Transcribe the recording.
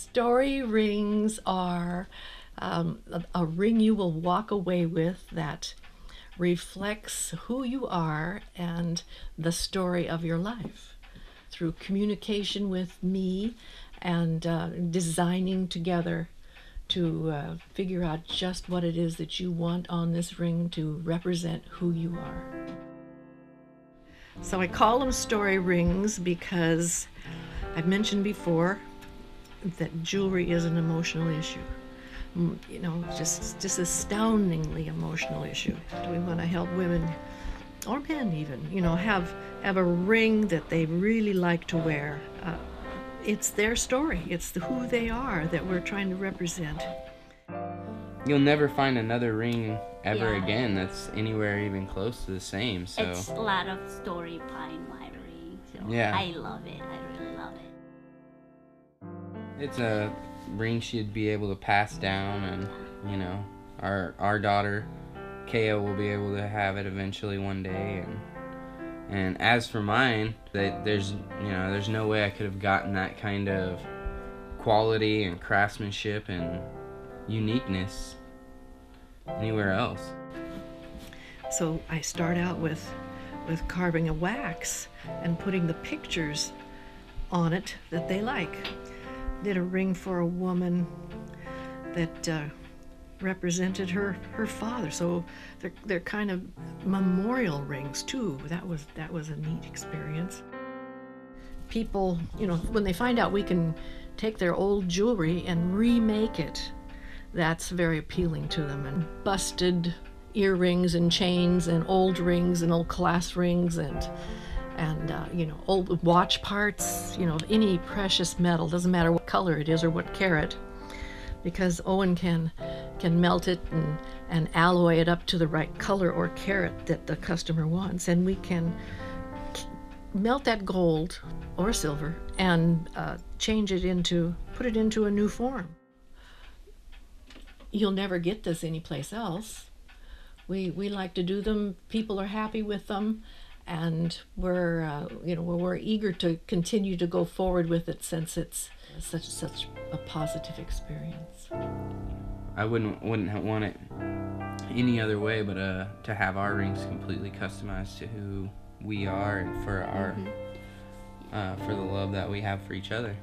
Story rings are um, a, a ring you will walk away with that reflects who you are and the story of your life through communication with me and uh, designing together to uh, figure out just what it is that you want on this ring to represent who you are. So I call them story rings because I've mentioned before that jewelry is an emotional issue. Mm, You know, just just astoundingly emotional issue. Do we want to help women or men even, you know, have have a ring that they really like to wear? Uh, it's their story. It's the, who they are that we're trying to represent. You'll never find another ring ever Yeah. again that's anywhere even close to the same. So It's a lot of story behind my ring. So Yeah. I love it. I love it. It's a ring she'd be able to pass down, and you know, our our daughter, Kaya, will be able to have it eventually one day. And and as for mine, that there's you know there's no way I could have gotten that kind of quality and craftsmanship and uniqueness anywhere else. So I start out with with carving a wax and putting the pictures on it that they like. Did a ring for a woman that uh, represented her her father. So they're they're kind of memorial rings too. That was that was a neat experience. People, you know, when they find out we can take their old jewelry and remake it, that's very appealing to them. And busted earrings and chains and old rings and old class rings and and uh, you know old watch parts you know any precious metal doesn't matter what color it is or what carat because Owen can can melt it and, and alloy it up to the right color or carat that the customer wants. And we can melt that gold or silver and uh, change it into put it into a new form. You'll never get this anyplace else. We we like to do them. People are happy with them and we're uh, you know we're, we're eager to continue to go forward with it since it's such such a positive experience I wouldn't wouldn't want it any other way but uh to have our rings completely customized to who we are and for our uh, for the love that we have for each other.